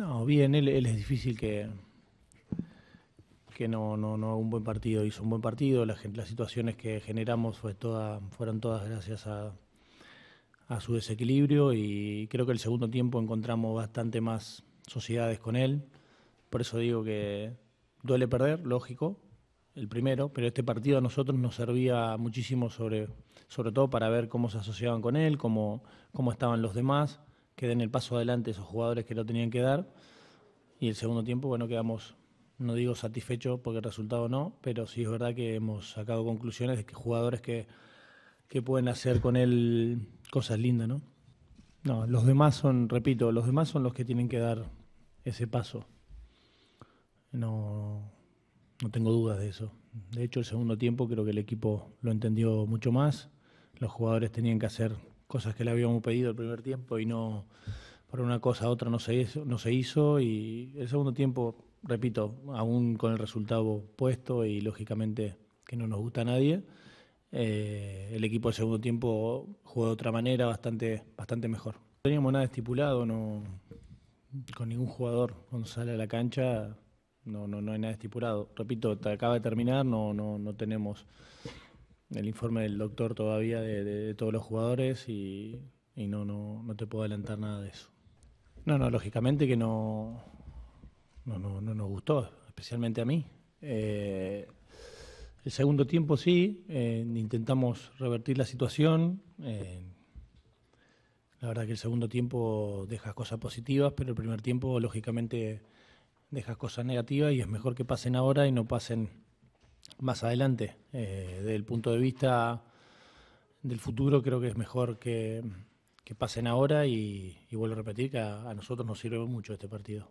No, bien, él, es difícil que, que no, no, no un buen partido, hizo un buen partido, las, las situaciones que generamos fue toda, fueron todas gracias a, a su desequilibrio y creo que el segundo tiempo encontramos bastante más sociedades con él, por eso digo que duele perder, lógico, el primero, pero este partido a nosotros nos servía muchísimo sobre, sobre todo para ver cómo se asociaban con él, cómo, cómo estaban los demás, que den el paso adelante esos jugadores que lo tenían que dar. Y el segundo tiempo, bueno, quedamos, no digo satisfechos porque el resultado no, pero sí es verdad que hemos sacado conclusiones de que jugadores que, que pueden hacer con él cosas lindas, ¿no? No, los demás son, repito, los demás son los que tienen que dar ese paso. No, no tengo dudas de eso. De hecho, el segundo tiempo creo que el equipo lo entendió mucho más. Los jugadores tenían que hacer cosas que le habíamos pedido el primer tiempo y no por una cosa a otra no se hizo, no se hizo y el segundo tiempo, repito, aún con el resultado puesto y lógicamente que no nos gusta a nadie, eh, el equipo del segundo tiempo jugó de otra manera bastante, bastante mejor. No teníamos nada estipulado, no con ningún jugador cuando sale a la cancha no, no, no hay nada estipulado. Repito, acaba de terminar, no, no, no tenemos el informe del doctor todavía de, todos los jugadores y, no, no, no te puedo adelantar nada de eso. No, no, lógicamente que no, no, no, no nos gustó, especialmente a mí. Eh, el segundo tiempo sí, eh, intentamos revertir la situación. Eh, la verdad que el segundo tiempo deja cosas positivas, pero el primer tiempo, lógicamente, dejas cosas negativas y es mejor que pasen ahora y no pasen más adelante. Eh, desde el punto de vista del futuro creo que es mejor que, pasen ahora y, vuelvo a repetir que a nosotros nos sirve mucho este partido.